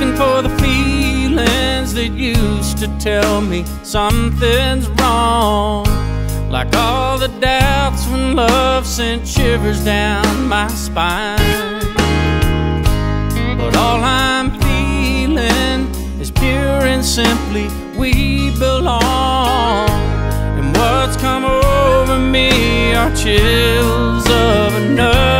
looking for the feelings that used to tell me something's wrong. Like all the doubts when love sent shivers down my spine. But all I'm feeling is pure and simply we belong. And what's come over me are chills of a kind.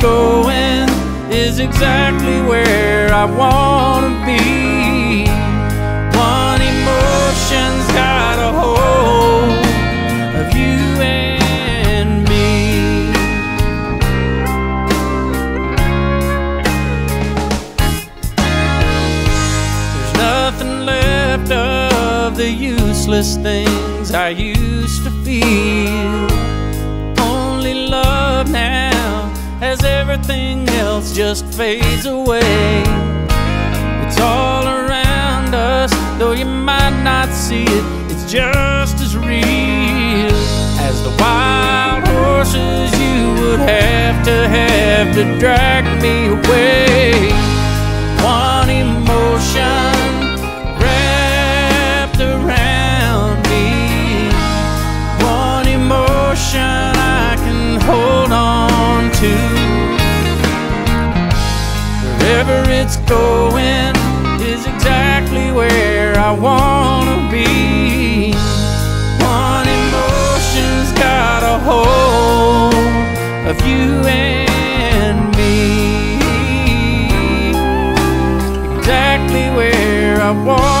Going is exactly where I want to be. One emotion's got a hold of you and me. There's nothing left of the useless things I used to feel. Everything else just fades away. It's all around us, though you might not see it, it's just as real as the wild horses you would have to have to drag me away. One emotion wrapped around me. One emotion I can hold on to. it's going is exactly where I wanna be. One emotion's got a hold of you and me. Exactly where I want.